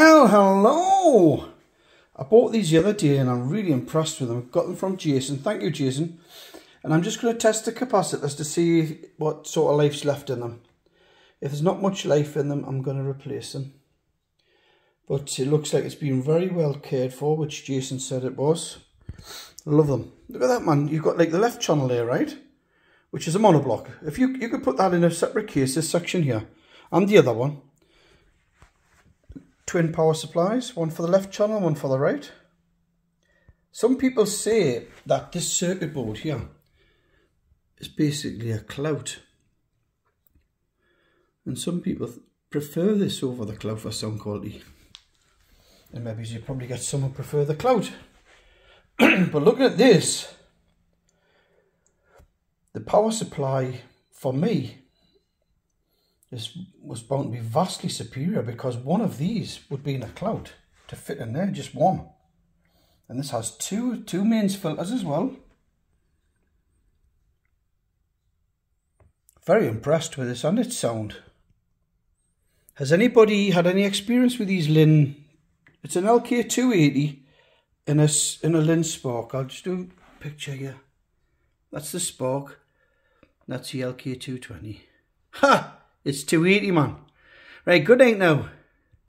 Well, hello. I bought these the other day and I'm really impressed with them. Got them from Jason. Thank you, Jason. And I'm just going to test the capacitors to see what sort of life's left in them. If there's not much life in them, I'm going to replace them. But it looks like it's been very well cared for, which Jason said it was. Love them. Look at that, man. You've got like the left channel there, right? Which is a monoblock. If you, you could put that in a separate case, this section here, and the other one twin power supplies, one for the left channel, one for the right. Some people say that this circuit board here is basically a Klout. And some people prefer this over the Klout for sound quality. And maybe you probably get some who prefer the Klout. but look at this. The power supply for me this was bound to be vastly superior because one of these would be in a Klout to fit in there, just one. And this has two, two mains filters as well. Very impressed with this and its sound. Has anybody had any experience with these Linn? It's an LK280 in a, in a Linn Spark. I'll just do a picture here. That's the Spark. That's the LK220. Ha! It's 280, man. Right, good night now.